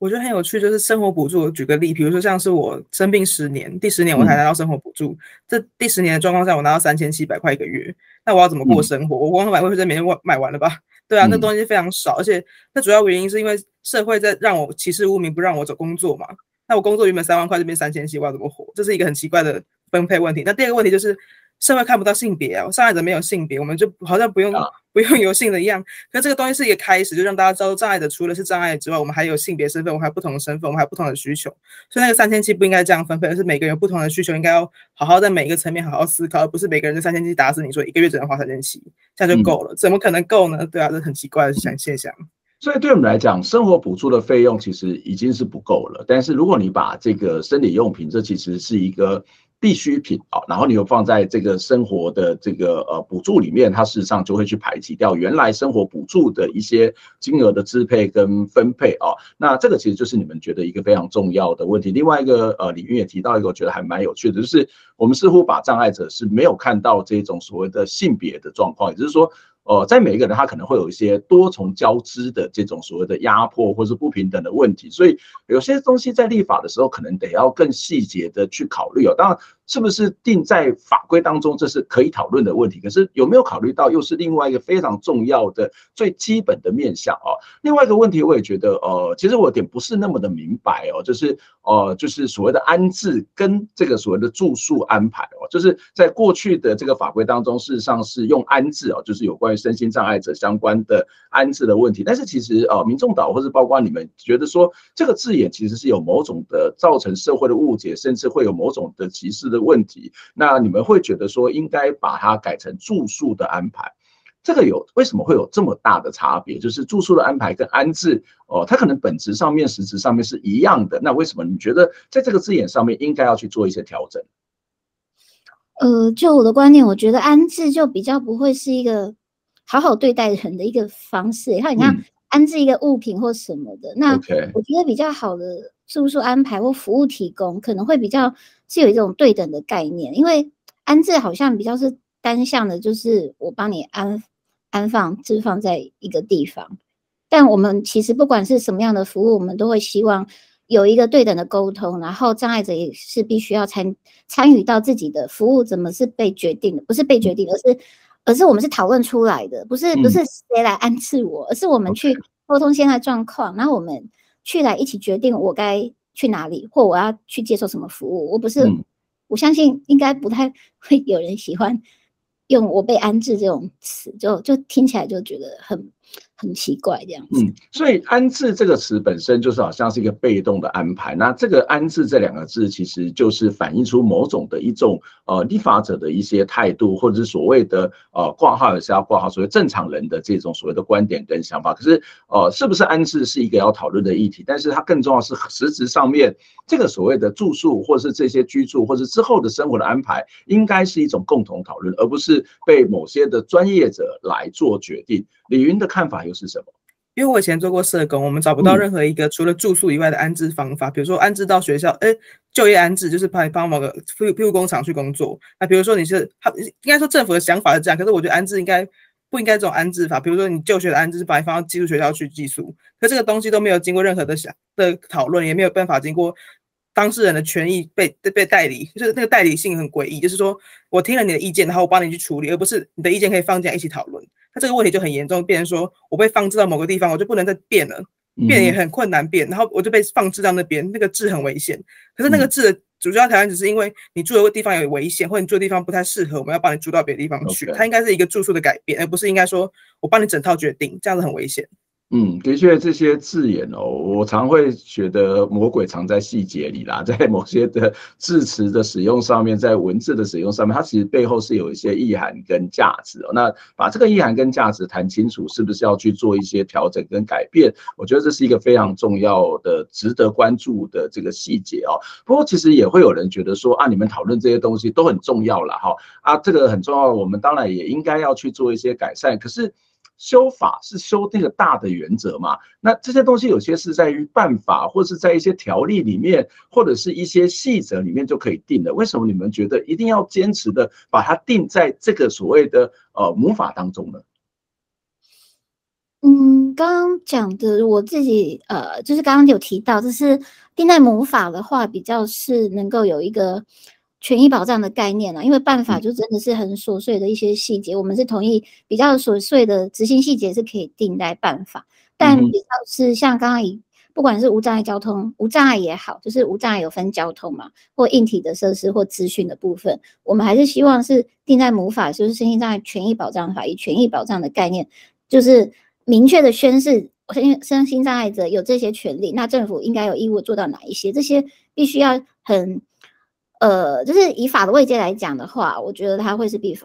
我觉得很有趣，就是生活补助。举个例，比如说像是我生病十年，第十年我才拿到生活补助，这第十年的状况下，我拿到三千七百块一个月，那我要怎么过生活？我光买卫生纸每天买完了吧？对啊，那东西非常少，而且那主要原因是因为社会在让我歧视污名，不让我找工作嘛。那我工作原本三万块，这边三千七，我要怎么活？这是一个很奇怪的分配问题。那第二个问题就是。社会看不到性别啊，障碍者没有性别，我们就好像不用 不用有性的一样。可这个东西是一个开始，就让大家知道障碍者除了是障碍之外，我们还有性别身份，我们还有不同的身份，我们还有不同的需求。所以那个三千七不应该这样分配，而是每个人有不同的需求，应该要好好在每一个层面好好思考，而不是每个人的三千七打死你说一个月只能花三千七，这样就够了？怎么可能够呢？对啊，这很奇怪的想现象。所以对我们来讲，生活补助的费用其实已经是不够了。但是如果你把这个生理用品，这其实是一个。必需品啊，然后你又放在这个生活的这个呃补助里面，它事实上就会去排挤掉原来生活补助的一些金额的支配跟分配啊。那这个其实就是你们觉得一个非常重要的问题。另外一个呃，李云也提到一个，我觉得还蛮有趣的，就是我们似乎把障碍者是没有看到这种所谓的性别的状况，也就是说。呃，在每一个人他可能会有一些多重交织的这种所谓的压迫或是不平等的问题，所以有些东西在立法的时候可能得要更细节的去考虑哦。当然，是不是定在法规当中，这是可以讨论的问题。可是有没有考虑到，又是另外一个非常重要的、最基本的面向哦。另外一个问题，我也觉得，呃，其实我有点不是那么的明白哦，就是呃，就是所谓的安置跟这个所谓的住宿安排哦，就是在过去的这个法规当中，事实上是用安置哦，就是有关于身心障碍者相关的安置的问题。但是其实呃，民众党或是包括你们觉得说，这个字眼其实是有某种的造成社会的误解，甚至会有某种的歧视的问题。那你们会觉得说，应该把它改成住宿的安排？这个有为什么会有这么大的差别？就是住宿的安排跟安置哦，它可能本质上面、实质上面是一样的。那为什么你觉得在这个字眼上面应该要去做一些调整？呃，就我的观念，我觉得安置就比较不会是一个好好对待人的一个方式。看，你看安置一个物品或什么的，那我觉得比较好的住宿安排或服务提供，可能会比较是有一种对等的概念。因为安置好像比较是单向的，就是我帮你安安放置放在一个地方。但我们其实不管是什么样的服务，我们都会希望。有一个对等的沟通，然后障碍者也是必须要参参与到自己的服务怎么是被决定的，不是被决定，而是而是我们是讨论出来的，不是不是谁来安置我，而是我们去沟通现在状况，然后我们去来一起决定我该去哪里，或我要去接受什么服务。我不是，我相信应该不太会有人喜欢用“我被安置”这种词，就就听起来就觉得很。很奇怪这样子，嗯，所以安置这个词本身就是好像是一个被动的安排。那这个安置这两个字，其实就是反映出某种的一种呃立法者的一些态度，或者是所谓的呃挂号也是要挂号，所谓正常人的这种所谓的观点跟想法。可是呃，是不是安置是一个要讨论的议题？但是它更重要是实质上面这个所谓的住宿，或是这些居住，或是之后的生活的安排，应该是一种共同讨论，而不是被某些的专业者来做决定。李云的看法又是什么？因为我以前做过社工，我们找不到任何一个除了住宿以外的安置方法。比如说安置到学校，哎，就业安置就是帮帮某个庇庇护工厂去工作。那比如说你是他，应该说政府的想法是这样，可是我觉得安置应该不应该这种安置法。比如说你就学的安置是把你放到寄宿学校去寄宿，可这个东西都没有经过任何的想的讨论，也没有办法经过当事人的权益被被代理，就是那个代理性很诡异。就是说我听了你的意见，然后我帮你去处理，而不是你的意见可以放进来一起讨论。那这个问题就很严重，变成说我被放置到某个地方，我就不能再变了，变也很困难变，然后我就被放置到那边，那个治很危险。可是那个治的主要条件只是因为你住的地方有危险，或者你住的地方不太适合，我们要帮你住到别的地方去。它应该是一个住宿的改变，而不是应该说我帮你整套决定，这样子很危险。嗯，的确，这些字眼哦，我常会觉得魔鬼藏在细节里啦，在某些的字词的使用上面，在文字的使用上面，它其实背后是有一些意涵跟价值哦。那把这个意涵跟价值谈清楚，是不是要去做一些调整跟改变？我觉得这是一个非常重要的、值得关注的这个细节哦。不过，其实也会有人觉得说啊，你们讨论这些东西都很重要了哈啊，这个很重要，我们当然也应该要去做一些改善。可是。修法是修那个大的原则嘛？那这些东西有些是在于办法，或是在一些条例里面，或者是一些细则里面就可以定的。为什么你们觉得一定要坚持的把它定在这个所谓的呃母法当中呢？嗯，刚刚讲的我自己呃，就是刚刚有提到，就是定在母法的话，比较是能够有一个。权益保障的概念呢？因为办法就真的是很琐碎的一些细节，我们是同意比较琐碎的执行细节是可以定在办法，但比较是像刚刚以不管是无障碍交通、无障碍也好，就是无障碍有分交通嘛，或硬体的设施或资讯的部分，我们还是希望是定在母法，就是身心障碍权益保障法，以权益保障的概念，就是明确的宣示身身心障碍者有这些权利，那政府应该有义务做到哪一些？这些必须要很。呃，就是以法的位阶来讲的话，我觉得它会是比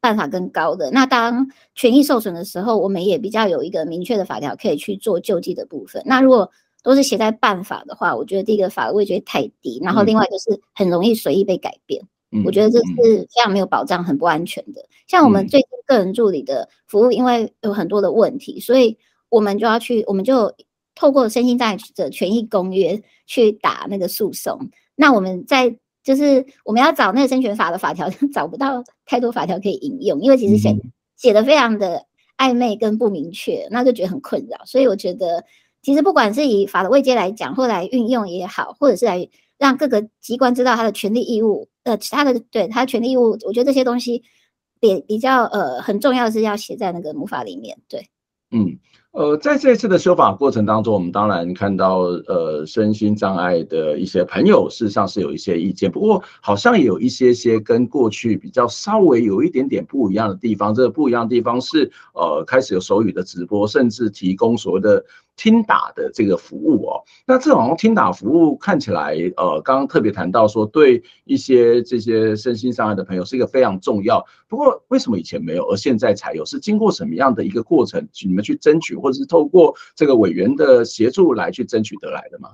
办法更高的。那当权益受损的时候，我们也比较有一个明确的法条可以去做救济的部分。那如果都是写在办法的话，我觉得第一个法的位阶太低，然后另外就是很容易随意被改变。我觉得这是非常没有保障、很不安全的。像我们最近个人助理的服务，因为有很多的问题，所以我们就要去，我们就透过身心障碍者权益公约去打那个诉讼。那我们在就是我们要找那个生权法的法条，找不到太多法条可以引用，因为其实写写的非常的暧昧跟不明确，那就觉得很困扰。所以我觉得，其实不管是以法的位阶来讲，或来运用也好，或者是来让各个机关知道他的权利义务，呃其他的对他权利义务，我觉得这些东西比比较呃很重要的是要写在那个母法里面，对，嗯。呃，在这次的修法过程当中，我们当然看到，呃，身心障碍的一些朋友，事实上是有一些意见，不过好像也有一些些跟过去比较稍微有一点点不一样的地方。这个不一样的地方是，呃，开始有手语的直播，甚至提供所谓的。听打的这个服务哦，那这种听打服务看起来，呃，刚刚特别谈到说，对一些这些身心障碍的朋友是一个非常重要。不过，为什么以前没有，而现在才有？是经过什么样的一个过程，你们去争取，或者是透过这个委员的协助来去争取得来的吗？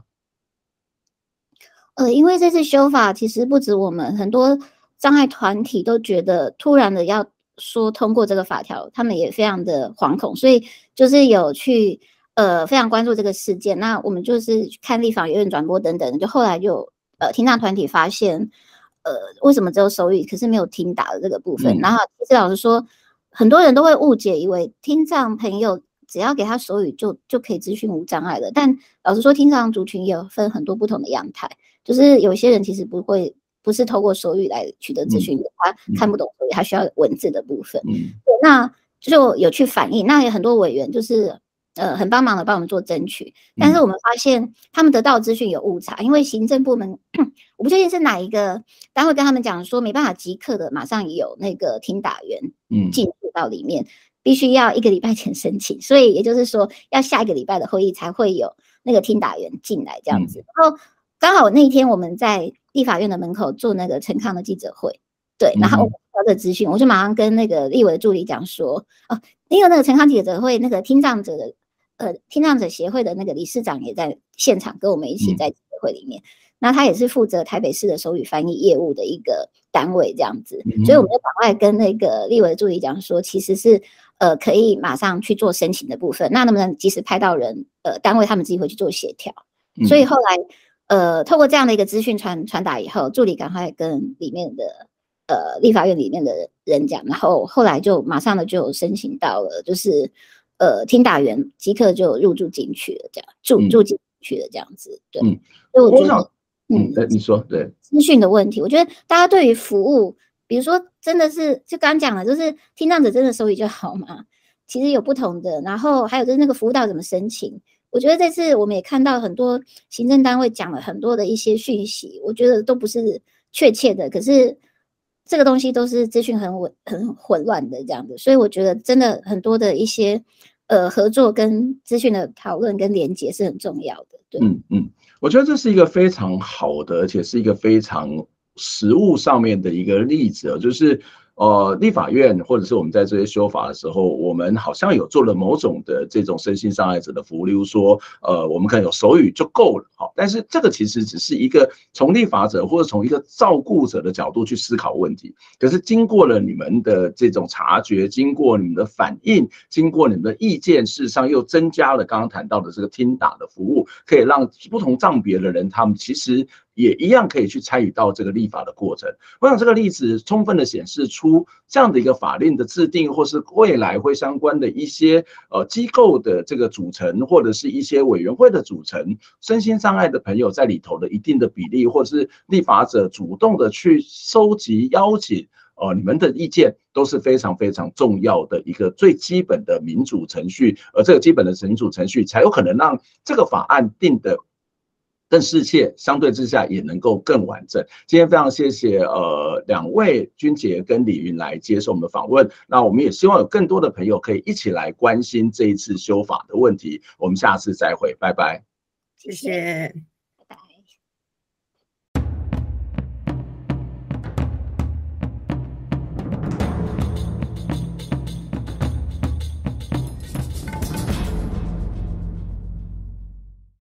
呃，因为这次修法，其实不止我们，很多障碍团体都觉得突然的要说通过这个法条，他们也非常的惶恐，所以就是有去。呃，非常关注这个事件。那我们就是看立法院转播等等，就后来就呃，听障团体发现，呃，为什么只有手语，可是没有听打的这个部分？然后其实老师说，很多人都会误解，以为听障朋友只要给他手语就就可以咨询无障碍了。但老实说，听障族群也有分很多不同的样态，就是有些人其实不会，不是透过手语来取得咨询的，他看不懂手语，他需要文字的部分。对，那就有去反映，那有很多委员就是。呃，很帮忙的帮我们做争取，但是我们发现他们得到资讯有误差，因为行政部门 我不确定是哪一个单位跟他们讲说没办法即刻的马上有那个听打员进入到里面，必须要一个礼拜前申请，所以也就是说要下一个礼拜的会议才会有那个听打员进来这样子。然后刚好那一天我们在立法院的门口做那个陈康的记者会，对，然后我得的资讯，我就马上跟那个立委的助理讲说，哦，因为那个陈康记者会那个听障者的。呃，听障者协会的那个理事长也在现场，跟我们一起在协会里面。那他也是负责台北市的手语翻译业务的一个单位，这样子。所以我们就赶快跟那个立委助理讲说，其实是呃可以马上去做申请的部分。那能不能及时派到人？呃，单位他们自己会去做协调。所以后来呃，透过这样的一个资讯传传达以后，助理赶快跟里面的呃立法院里面的人讲，然后后来就马上的就申请到了，就是。呃，听打员即刻就入住进去了，这样住住进去了，这样子，对。嗯，所以我觉得，嗯，对，你说对资讯的问题，我觉得大家对于服务，比如说真的是就刚讲了，就是听障者真的手语就好嘛？其实有不同的，然后还有就是那个辅导怎么申请？我觉得这次我们也看到很多行政单位讲了很多的一些讯息，我觉得都不是确切的，可是这个东西都是资讯很混很混乱的这样子，所以我觉得真的很多的一些。呃，合作跟资讯的讨论跟连接是很重要的。对，嗯嗯，我觉得这是一个非常好的，而且是一个非常实物上面的一个例子，就是。呃，立法院或者是我们在这些修法的时候，我们好像有做了某种的这种身心障碍者的服务，例如说，呃，我们可能有手语就够了，好，但是这个其实只是一个从立法者或者从一个照顾者的角度去思考问题。可是经过了你们的这种察觉，经过你们的反应，经过你们的意见，事实上又增加了刚刚谈到的这个听打的服务，可以让不同障别的人，他们其实。也一样可以去参与到这个立法的过程。我想这个例子充分的显示出这样的一个法令的制定，或是未来会相关的一些呃机构的这个组成，或者是一些委员会的组成，身心障碍的朋友在里头的一定的比例，或是立法者主动的去收集邀请，呃，你们的意见都是非常非常重要的一个最基本的民主程序，而这个基本的民主程序才有可能让这个法案定的。更世切，相对之下也能够更完整。今天非常谢谢呃两位君杰跟李云来接受我们的访问。那我们也希望有更多的朋友可以一起来关心这一次修法的问题。我们下次再会，拜拜。谢谢。